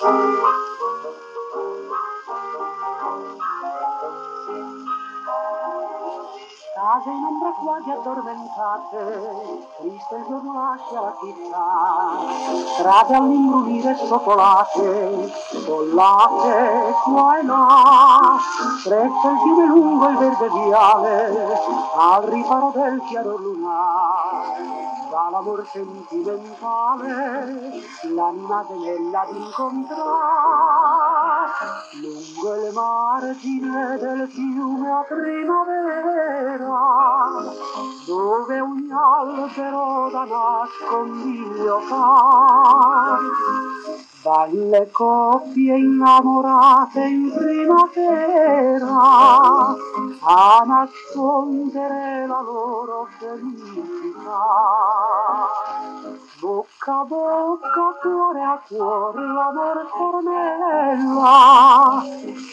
Thank you. Case in ombra quasi addormentate, triste il giorno lascia la città, strade all'imbrunire spopolate, collate qua e là, stretto il fiume lungo il verde viale, al riparo del chiaro lunare. Va l'amor sentimentale, l'anima gemella ad incontrare, lungo il margine del fiume a primavera, dove ogni albero da nascondiglio fa. Dalle coppie innamorate in primavera a nascondere la loro felicità. Bocca bocca, cuore a cuore, l'amore formella,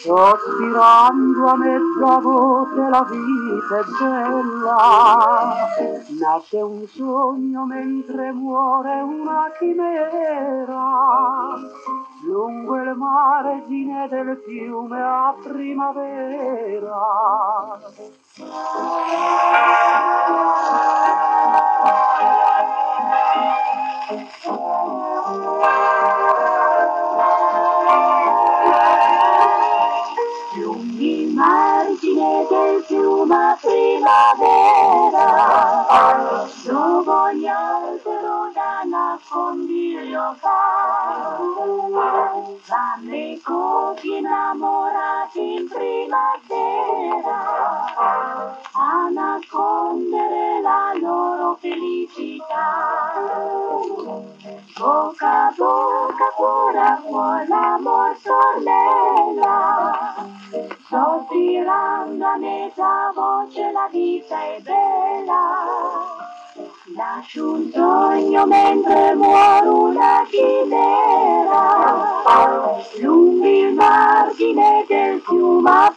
sospirando a mezza voce la vita è bella. Nasce un sogno mentre muore una chimera, lungo il margine del fiume a primavera. Del fiume a primavera, dove gli albero da nascondiglio fa. Vanno coppie innamorati in primavera, a nascondere la loro felicità. Boca a boca, cuore a cuore, l'amor sorella. Sospirando a mezza voce, la vita è bella. Lascio un sogno mentre muore una chimera. Lungo il margine del fiume